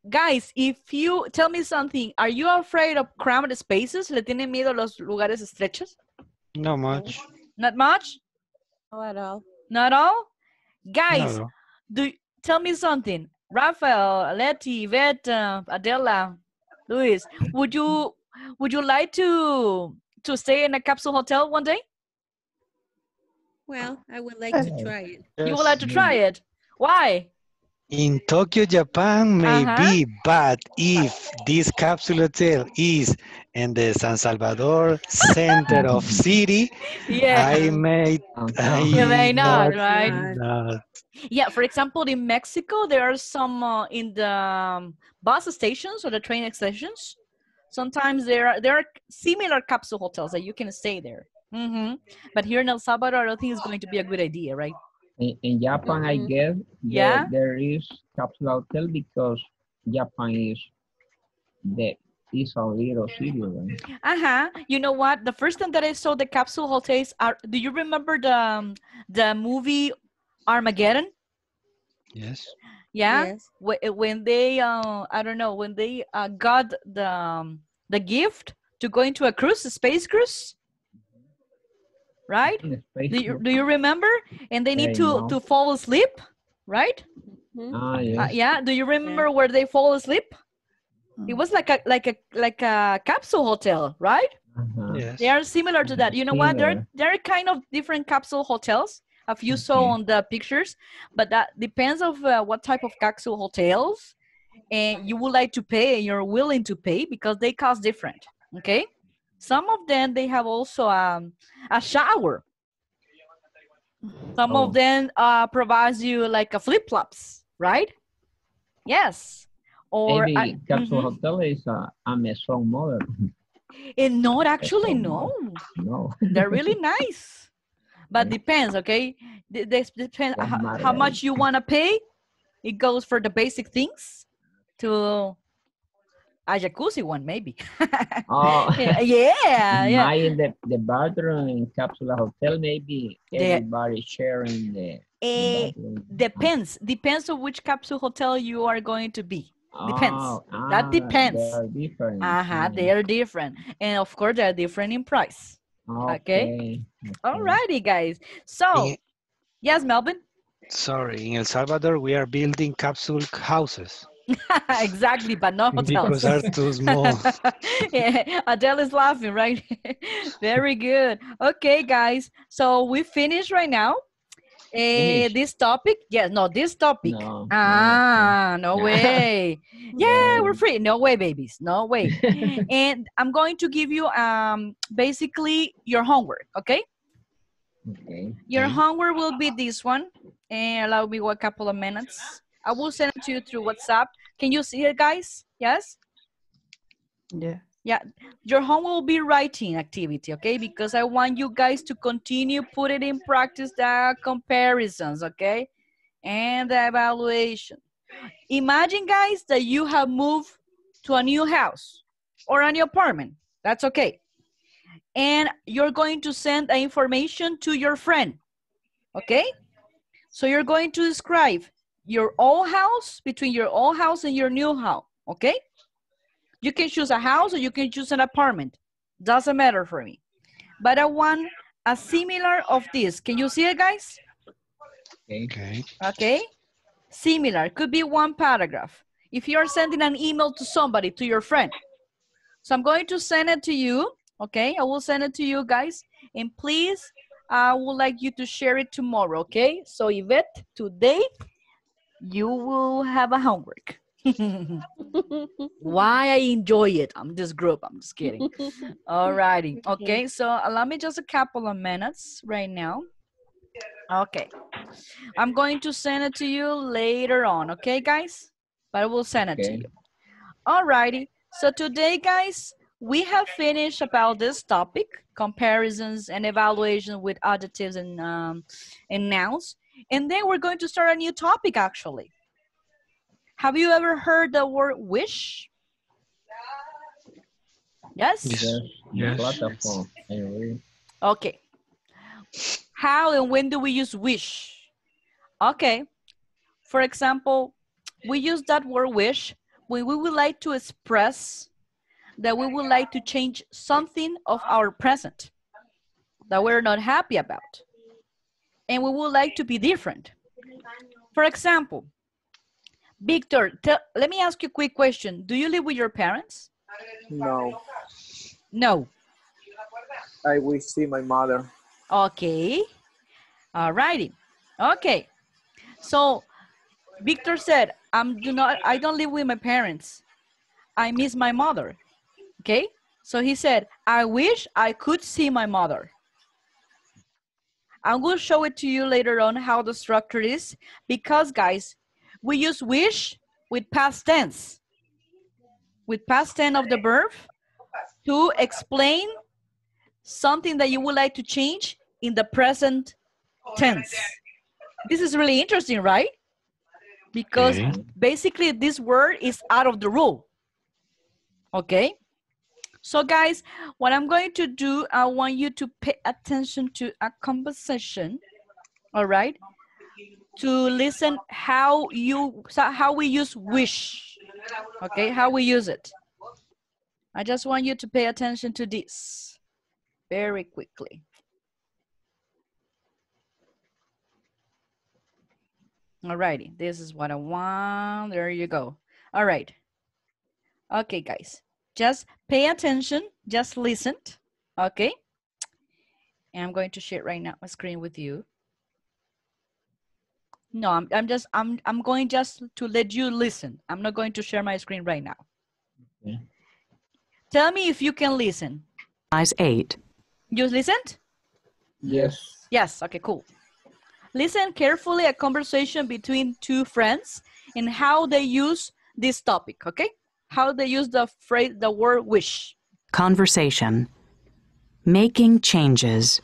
Guys, if you tell me something, are you afraid of cramped spaces? ¿Le tienen miedo a los lugares estrechos? Not much. Not much? Not at all. Not at all? Guys, No. do tell me something. Rafael, Letty, Yvette, uh, Adela, Luis, would you would you like to to stay in a capsule hotel one day? Well, I would like to try it. You would like to try it. Why? In Tokyo, Japan, may Uh-huh. be, but if this capsule hotel is in the San Salvador center of (laughs) city, Yeah. I may, I You may not, right? not. Yeah, for example, in Mexico, there are some uh, in the um, bus stations or the train stations. Sometimes there are there are similar capsule hotels that you can stay there. hmm But here in El Salvador, I don't think it's going to be a good idea, right? In, in Japan, I Mhm. guess Yeah. there, there is capsule hotel because Japan is the is a little city, right? Uh-huh. You know what? The first time that I saw the capsule hotels are do you remember the um, the movie Armageddon? Yes. Yeah. Yes. Wh- When they uh I don't know, when they uh, got the um, the gift to go into a cruise, a space cruise. Right? In the space Do you do you remember? And they need to to fall asleep, right? Ah, yes. Uh, yeah. Do you remember where they fall asleep? It was like a like a like a capsule hotel, right? Uh-huh. Yes. They are similar to that. You know what? They're they're kind of different capsule hotels. If you saw on the pictures, but that depends of uh, what type of capsule hotels, and you would like to pay and you're willing to pay because they cost different. Okay, some of them they have also um, a shower. Some Oh. of them uh, provides you like a flip flops, right? Yes. Or Maybe I- capsule mhm. hotel is a, a maison model. and not actually no. No. they're really (laughs) nice but depends okay this depends how, how much you want to pay it goes for the basic things to a jacuzzi one maybe. (laughs) Oh. yeah yeah, yeah. My in the, the bathroom in capsule hotel, maybe? The- everybody sharing the, the Eh, depends. Depends on which capsule hotel you are going to be. Depends. Oh, that ah, depends. They are different. uh-huh they are different. And of course they're different in price. Okay. Alrighty guys. So In- yes melvin? Sorry, in El Salvador, we are building capsule houses (laughs) exactly, but not hotels. because they're too small. yeah, Adele is laughing, right? (laughs) Very good. Okay, guys. So we finished right now. Uh, Finish. this topic, yes, no, this topic. No, ah, no no. way. (laughs) yeah, we're free. No way, babies. No way. and I'm going to give you um basically your homework, okay? Okay. Your homework will be this one. And allow me a couple of minutes. I will send it to you through WhatsApp. Can you see it, guys? Yes? Yeah. Yeah. Your home will be writing activity, okay? Because I want you guys to continue putting in practice the comparisons, okay? And the evaluation. Imagine, guys, that you have moved to a new house or a new apartment. That's okay. And you're going to send the information to your friend, okay? So you're going to describe your old house between your old house and your new house, okay? You can choose a house or you can choose an apartment. Doesn't matter for me. But I want a similar of this. Can you see it, guys? Okay. Okay. Similar. Could be one paragraph. If you're sending an email to somebody, to your friend. So I'm going to send it to you. Okay. I will send it to you guys. And please, I would like you to share it tomorrow. Okay. So Yvette, today you will have a homework. (laughs) (laughs) Why I enjoy it? I'm this group. I'm just kidding. (laughs) Alrighty. Okay, so allow me just a couple of minutes right now. Okay. I'm going to send it to you later on, okay, guys? But I will send it to Okay. you. Alrighty. So today, guys, we have finished about this topic, comparisons and evaluation with adjectives and, um, and nouns. And then we're going to start a new topic, actually. Have you ever heard the word wish? Yes? Yes. Yes. Platform. Okay. How and when do we use wish? Okay. For example, we use that word wish when we would like to express that we would like to change something of our present that we're not happy about. And we would like to be different. For example, Victor, tell, let me ask you a quick question. Do you live with your parents? No, No. I will see my mother. Okay. All righty. Okay. So Victor said, I'm do not I don't live with my parents. I miss my mother. Okay? So he said, I wish I could see my mother. I'm going to show it to you later on how the structure is because guys, we use wish with past tense. With past tense of the verb to explain something that you would like to change in the present tense. This is really interesting, right? Because Okay. basically this word is out of the rule. Okay? So guys, what I'm going to do, I want you to pay attention to a conversation, all right? To listen how you, how we use wish, okay? How we use it. I just want you to pay attention to this very quickly. Alrighty, this is what I want. There you go. All right. Okay, guys, just pay attention. Just listen. Okay. And I'm going to share right now my screen with you. No, I'm, I'm just I'm I'm going just to let you listen. I'm not going to share my screen right now. Okay. Tell me if you can listen. Size 8. You listened? Yes. Yes, okay, cool. Listen carefully a conversation between two friends and how they use this topic, okay? How they use the phrase, the word wish. Conversation. Making changes.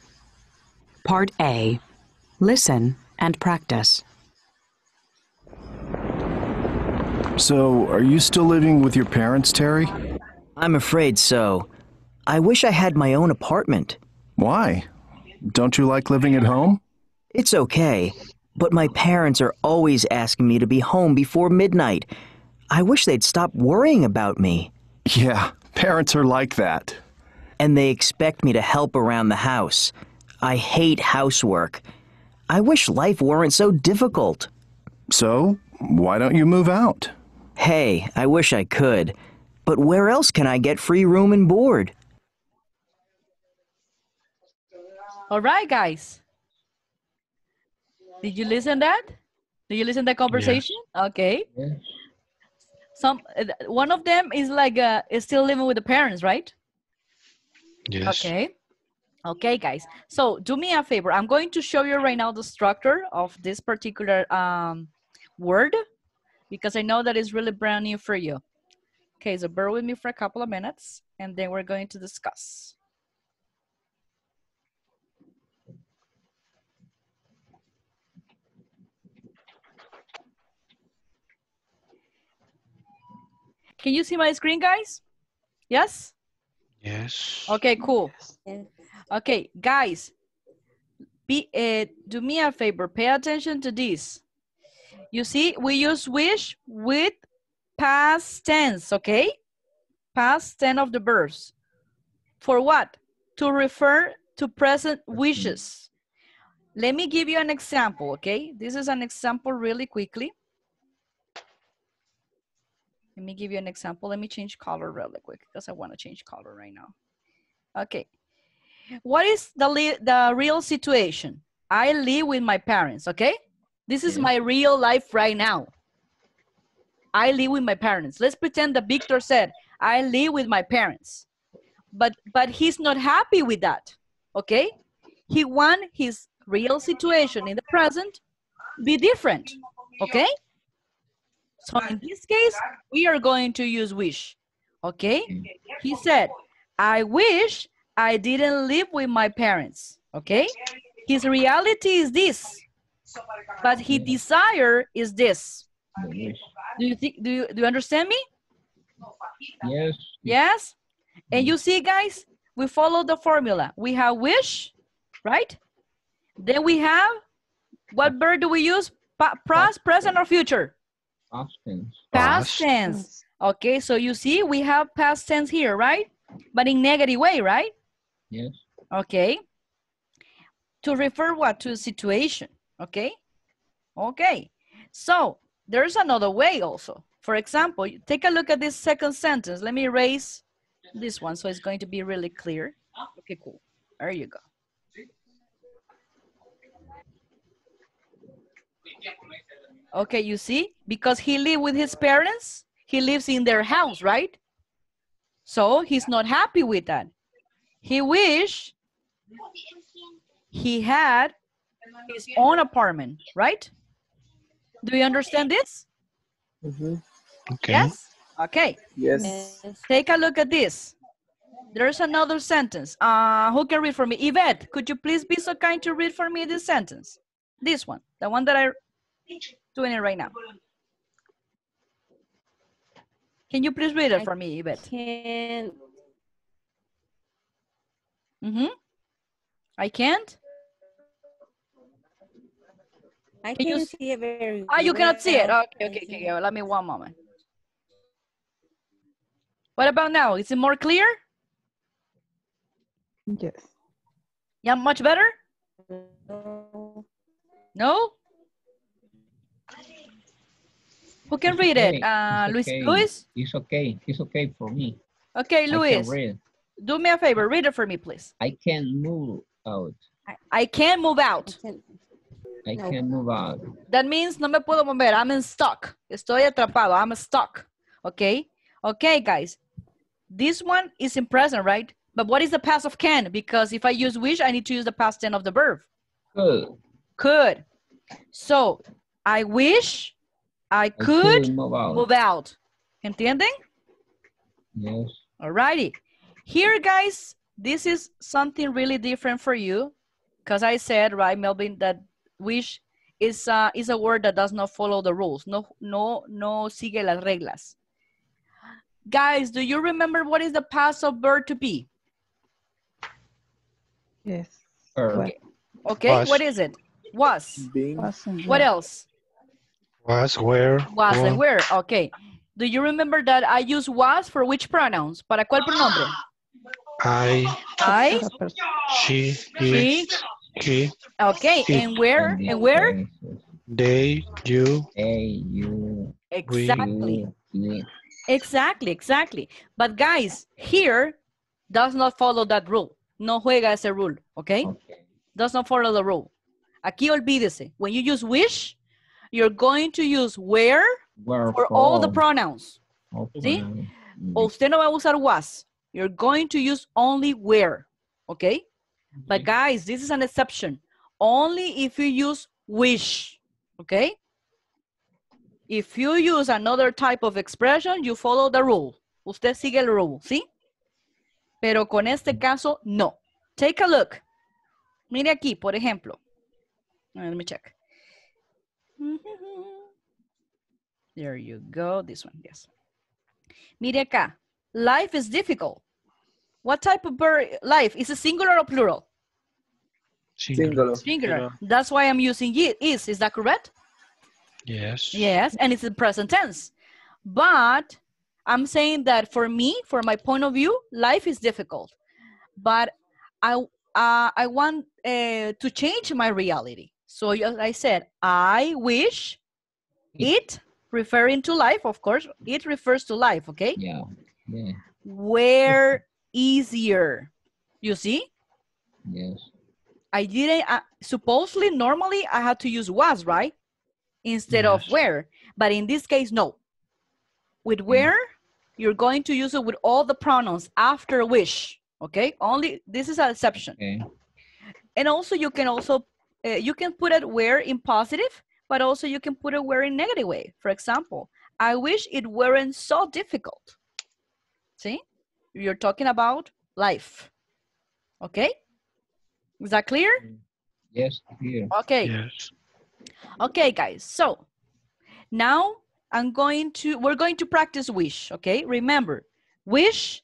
Part A. Listen and practice. So, are you still living with your parents, Terry? I'm afraid so. I wish I had my own apartment. Why? Don't you like living at home? It's okay, but my parents are always asking me to be home before midnight. I wish they'd stop worrying about me. Yeah, parents are like that. And they expect me to help around the house. I hate housework. I wish life weren't so difficult. So, why don't you move out? Hey, I wish I could. But where else can I get free room and board? All right, guys. Did you listen that? Did you listen to that conversation? Okay. Yes. Some uh, one of them is like uh, is still living with the parents, right? Yes. Okay. Okay, guys. So do me a favor. I'm going to show you right now the structure of this particular um, word because I know that it's really brand new for you. Okay, so bear with me for a couple of minutes and then we're going to discuss. Can you see my screen, guys? Yes? Yes. Okay, cool. Yes. Okay, guys, be uh, do me a favor. Pay attention to this. You see, we use wish with past tense, okay? Past tense of the verbs. For what? To refer to present wishes. Let me give you an example, okay? This is an example really quickly. Let me give you an example. Let me change color really quick because I want to change color right now. Okay. What is the, the real situation? I live with my parents, okay? This is my real life right now. I live with my parents. Let's pretend that Victor said, I live with my parents. But but he's not happy with that. Okay? He want his real situation in the present be different. Okay? So in this case, we are going to use wish. Okay? He said, I wish I didn't live with my parents. Okay? His reality is this, but his desire is this. Do you think? Do you do you understand me? Yes. Yes. And you see, guys, we follow the formula. We have wish, right? Then we have what verb do we use? Pa past, present, or future? Past tense. Past tense. Okay, so you see, we have past tense here, right? But in negative way, right? Yes. Okay. To refer what? To a situation. Okay. Okay. So there's another way also. For example, take a look at this second sentence. Let me erase this one so it's going to be really clear. Okay, cool. There you go. Okay, you see? Because he lived with his parents, he lives in their house, right? So he's not happy with that. He wish he had his own apartment, right? Do you understand this? Okay. Yes? Okay. Yes. Take a look at this. There's another sentence. Uh, who can read for me? Yvette, could you please be so kind to read for me this sentence? This one, the one that I'm doing it right now. Can you please read it for me, Yvette? Can Mm-hmm. I can't? I can not can see it very Ah, you cannot see it. Okay, okay, okay. okay. Let me one moment. What about now? Is it more clear? Yes. Yeah, much better? No? Who can read it? Uh, Luis, okay. Luis? It's okay. It's okay for me. Okay, Luis, do me a favor. Read it for me, please. I can move out. I, I can't move out. I can move out. That means no me puedo mover. I'm in stuck. Estoy atrapado. I'm stuck. Okay? Okay, guys. This one is in present, right? But what is the past of can? Because if I use wish, I need to use the past tense of the verb. Could. Could. So, I wish I could, could move out. move out. ¿Entienden? Yes. Alrighty. Here, guys, this is something really different for you. Because I said, right, Melvin, that wish is, uh, is a word that does not follow the rules. No, no, no sigue las reglas. Guys, do you remember what is the past of verb to be? Yes. Okay. Okay, Was. what is it? Was. Being. What else? Was, where, Was and where. Okay. Do you remember that I use was for which pronouns? ¿Para cuál pronombre? I, I, she, she. he, Okay, He. and where? And where? they, you, Hey, you. Exactly. you. Exactly, exactly. But guys, here does not follow that rule. No juega ese rule, okay? Does not follow the rule. Aquí olvídese. When you use wish, you're going to use where Where for all the from? pronouns. ¿Sí? Mm-hmm. O usted no va a usar was. You're going to use only where, okay? But guys, this is an exception. Only if you use wish, okay? If you use another type of expression, you follow the rule. Usted sigue el rule, ¿sí? Pero con este mm-hmm. caso, no. Take a look. Mire aquí, por ejemplo. Let me check. (laughs) There you go. This one, yes. Mire acá. Life is difficult. What type of verb? Life is it singular or plural? Singular. Singular. That's why I'm using it. Is is that correct? yes. Yes, and it's in present tense. But I'm saying that for me, for my point of view, life is difficult. But I uh, I want uh, to change my reality. So as I said, I wish it, referring to life, of course, it refers to life, okay? Yeah. Yeah. Where easier. You see? Yes. I didn't, uh, supposedly, normally I had to use was, right? Instead of where. But in this case, no. with where, you're going to use it with all the pronouns after wish. Okay, only this is an exception. Okay. And also you can also uh, you can put it where in positive, but also you can put it where in negative way. For example, I wish it weren't so difficult. See, you're talking about life. Okay, is that clear? Yes, here. Okay. Yes. Okay, guys. So now I'm going to, we're going to practice wish. Okay. Remember, wish,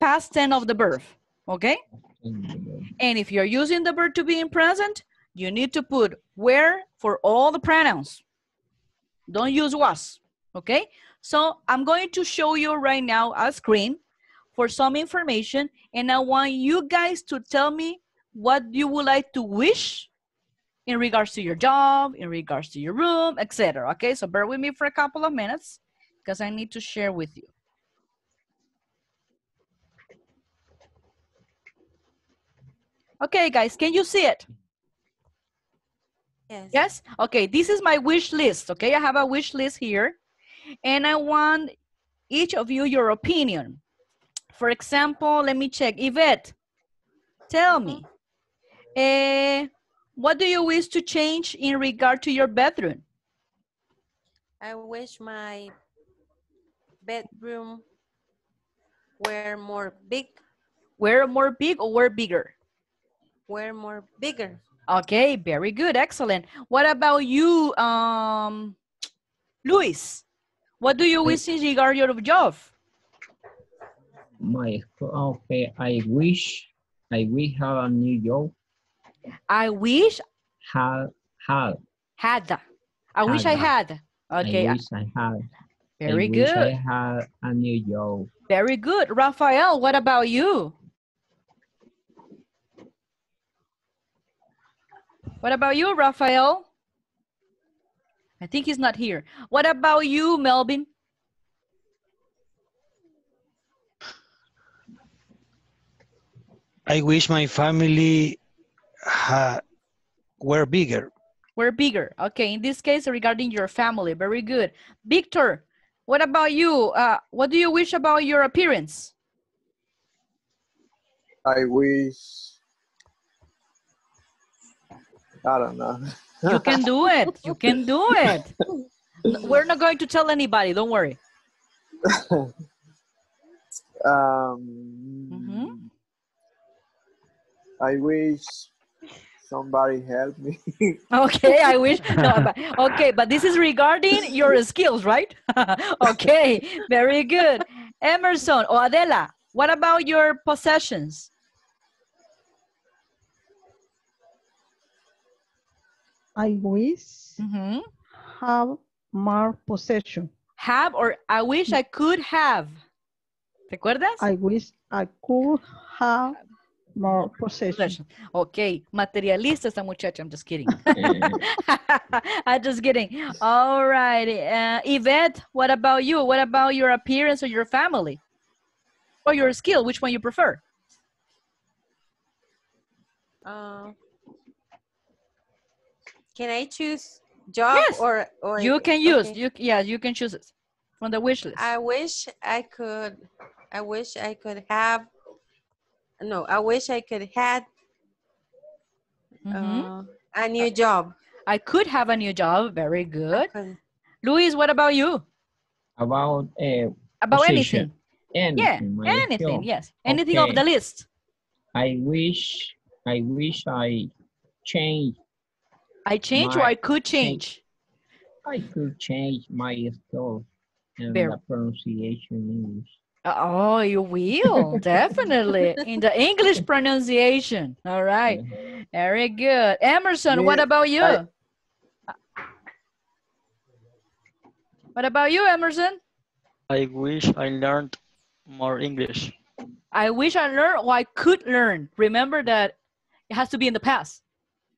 past tense of the verb. Okay. And if you're using the verb to be in present, you need to put where for all the pronouns. Don't use was. Okay. So I'm going to show you right now a screen for some information. And I want you guys to tell me what you would like to wish in regards to your job, in regards to your room, etc. Okay, so bear with me for a couple of minutes because I need to share with you. Okay, guys, can you see it? Yes. Yes? Okay, this is my wish list. Okay, I have a wish list here. And I want each of you your opinion. For example, let me check. Yvette, tell me. Eh, what do you wish to change in regard to your bedroom? I wish my bedroom were more big, Were more big or were bigger? were more bigger. Okay, very good, excellent. What about you, um, Luis? What do you wish in regard your job? My okay. I wish I wish have a new job. I wish Had had. had. I wish I had. Okay, I wish I had. very I wish I good. had a new job. Very good. Rafael, what about you? What about you, Rafael? I think he's not here. What about you, Melvin? I wish my family ha, were bigger. We're bigger. Okay, in this case, regarding your family, very good. Victor, what about you? Uh, what do you wish about your appearance? I wish. I don't know. You can do it. (laughs) You can do it. We're not going to tell anybody. Don't worry. (laughs) um, I wish somebody help me. (laughs) Okay, I wish. No, but, okay, but this is regarding your skills, right? okay, very good. Emerson or Adela, what about your possessions? I wish Mhm. have more possession. Have or I wish I could have. ¿Te acuerdas? I wish I could have more possession. Okay, materialista esta muchacha. I'm just kidding. (laughs) (laughs) I'm just kidding. All right. Uh, Yvette, what about you? What about your appearance or your family? Or your skill? Which one you prefer? Uh, can I choose job Yes, or or you can use. okay. You yeah, you can choose it from the wish list. I wish I could. I wish I could have. No, I wish I could had Mhm. uh, a new job. I could have a new job. Very good. could- Luis, what about you? About uh, About position. anything. Yeah, Anything. my anything. job. Yes, anything of Okay. the list. I wish I wish I change I change or I could change. I could change my skill and Very- the pronunciation in English. Oh, you will (laughs) definitely in the English pronunciation. All right, very good. Emerson, what about you? I- what about you, Emerson? I wish I learned more English. I wish I learned or I could learn. Remember that it has to be in the past.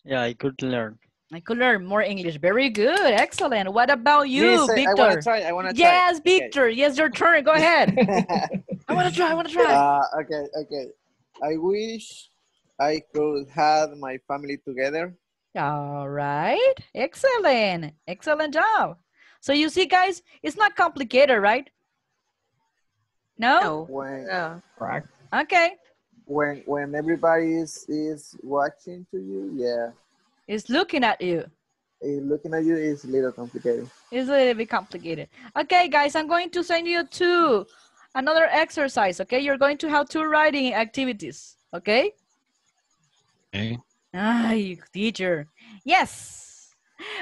Yeah, I could learn. I could learn more English. Very good. Excellent. What about you, Miss, I- I Victor? wanna try, I wanna try. Yes, Okay. Victor. Yes, your turn. Go ahead. (laughs) I want to try. I want to try. Uh, okay, okay. I wish I could have my family together. All right. Excellent. Excellent job. So you see, guys, it's not complicated, right? No? No. When Okay. when when everybody is is watching to you, yeah. It's looking at you. eh, looking at you is a little complicated. It's a little bit complicated. Okay, guys, I'm going to send you two another exercise. Okay, you're going to have two writing activities. Okay. Okay. Ah, teacher. Yes.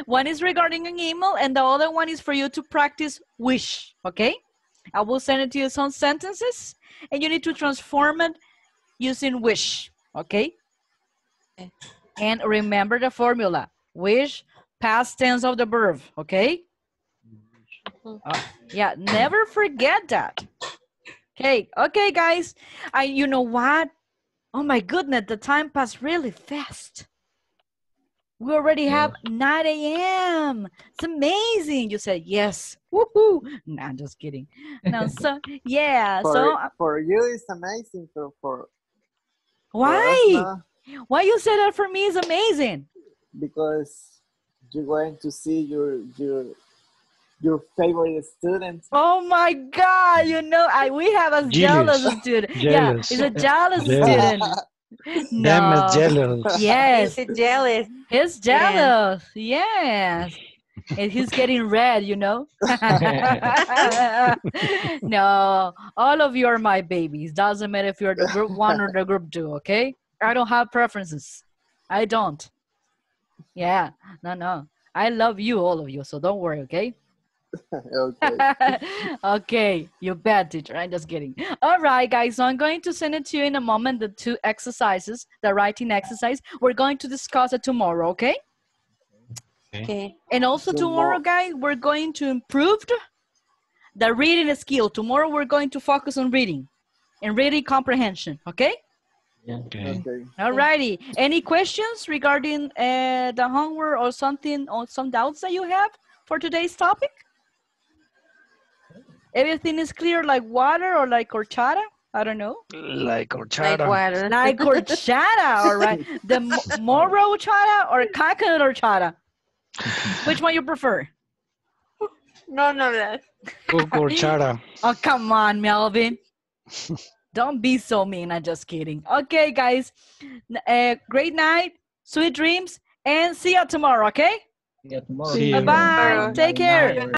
One is regarding an email, and the other one is for you to practice wish. Okay. I will send it to you some sentences, and you need to transform it using wish. Okay. And remember the formula: wish, past tense of the verb. Okay. Uh, yeah, never forget that. Okay, okay, guys. I, you know what? Oh my goodness, the time passed really fast. We already have 9 a.m. It's amazing. You said yes. Woohoo! Nah, I'm just kidding. No, (laughs) so yeah. For, so uh, for you, it's amazing. For for why? no. Why you say that for me is amazing? because you're going to see your your your favorite student. Oh my God! You know, I we have a jealous, Jealous. student. Jealous. Yeah, he's a jealous Jealous. student. (laughs) Them is jealous. Yes. He's jealous. He's jealous. Yes. And he's getting red, you know? (laughs) (laughs) no, all of you are my babies. Doesn't matter if you're the group one or the group two, okay? I don't have preferences. I don't. Yeah, no, no. I love you, all of you, so don't worry, okay? (laughs) okay. (laughs) okay, you bad teacher. I'm just kidding. All right, guys. So I'm going to send it to you in a moment. The two exercises, the writing exercise. We're going to discuss it tomorrow. Okay. Okay. And also tomorrow, guys, we're going to improve the reading skill. Tomorrow, we're going to focus on reading and reading comprehension. Okay. Okay. All righty. Any questions regarding uh, the homework or something or some doubts that you have for today's topic? Everything is clear like water or like horchata? I don't know. Like horchata. Like horchata, (laughs) all right. The morro horchata or coconut horchata? (laughs) Which one you prefer? No, no, no. Cook horchata. Oh, come on, Melvin. (laughs) Don't be so mean. I'm just kidding. Okay, guys. N- Uh, great night, sweet dreams, and see you tomorrow, okay? See you tomorrow. Bye-bye. Take care.